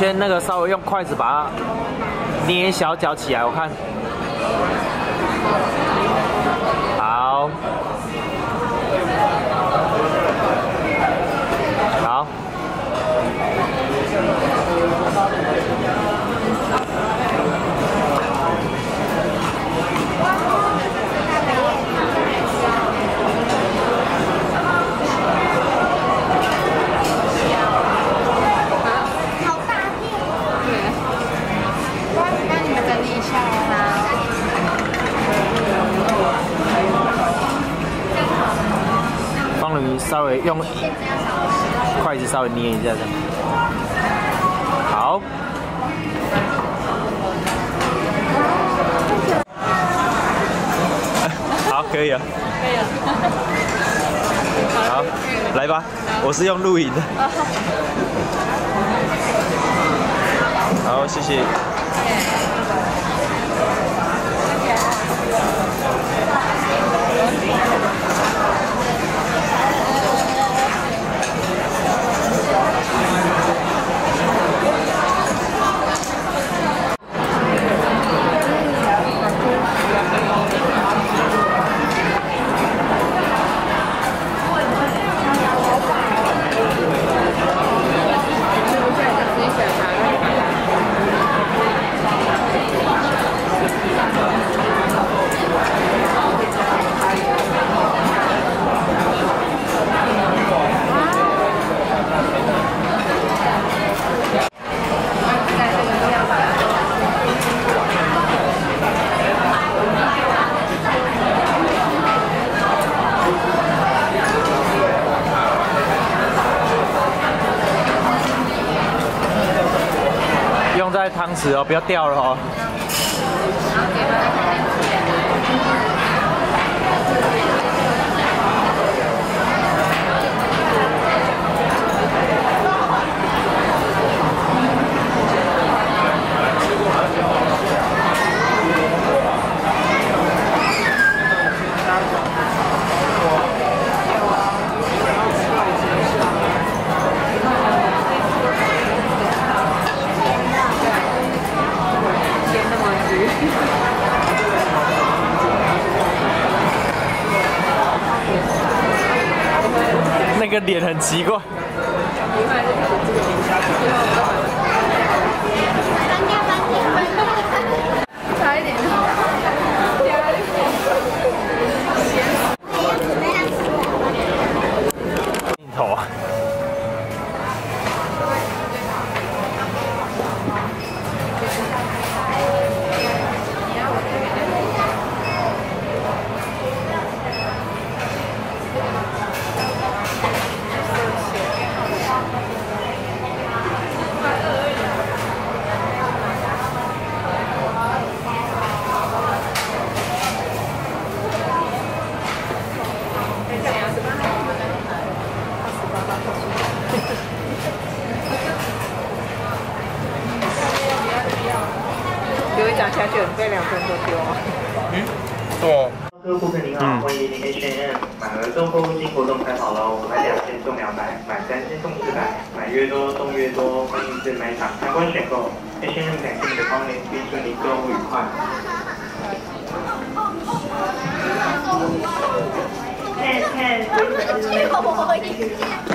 先那个稍微用筷子把它捏小脚起来，我看。好。好。好大片。对。那你们整理一下啦。稍微用筷子稍微捏一下这样。好。好，可以了。可以了。好，来吧，我是用录影的。好，谢谢。用在汤匙哦，不要掉了哦。脸很奇怪。讲下去，这两分都丢啊。哦。各位顾客您好，欢迎您 H&M 满额送购物金活动开跑喽！买两千送两百，买三千送四百，买越多送越多，欢迎至买场参观选购。H&M 感谢你的光临，并祝您购物愉快。看看，我真的吓